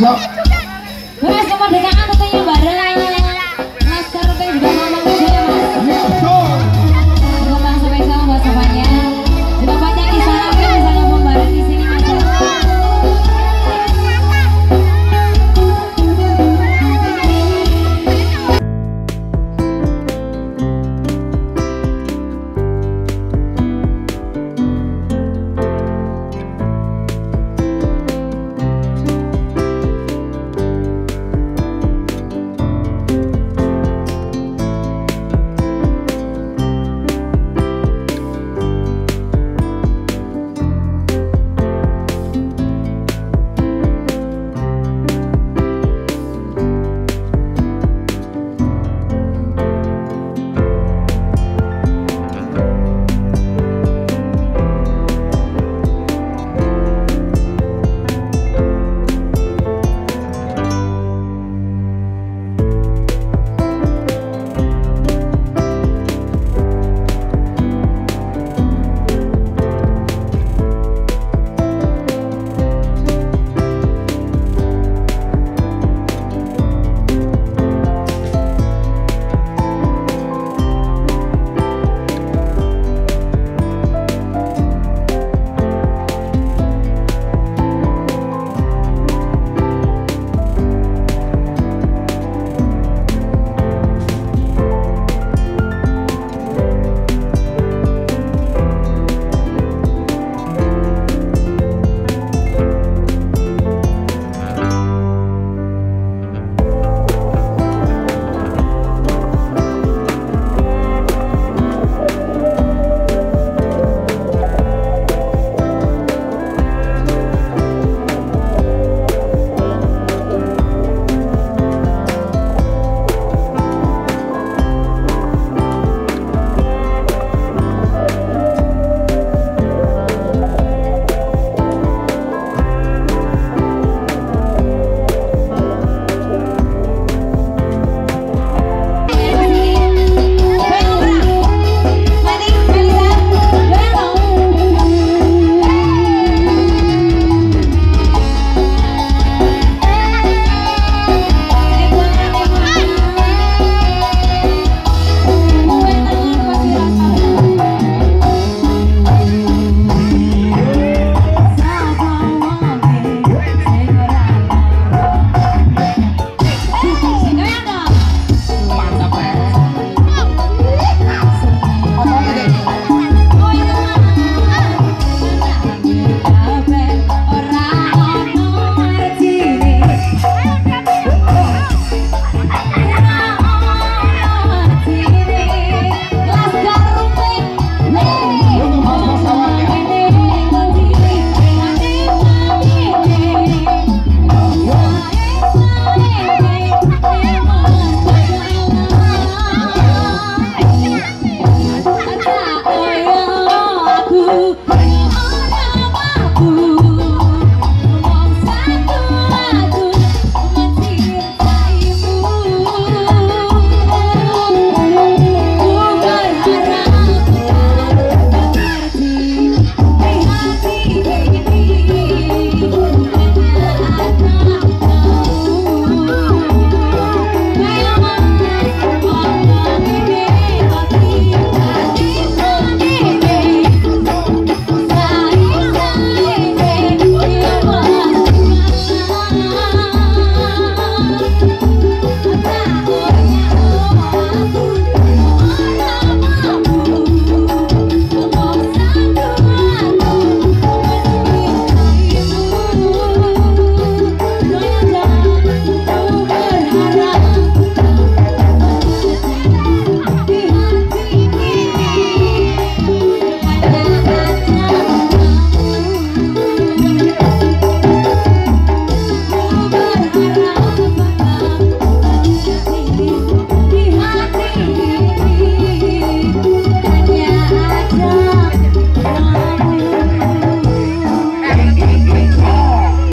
That's.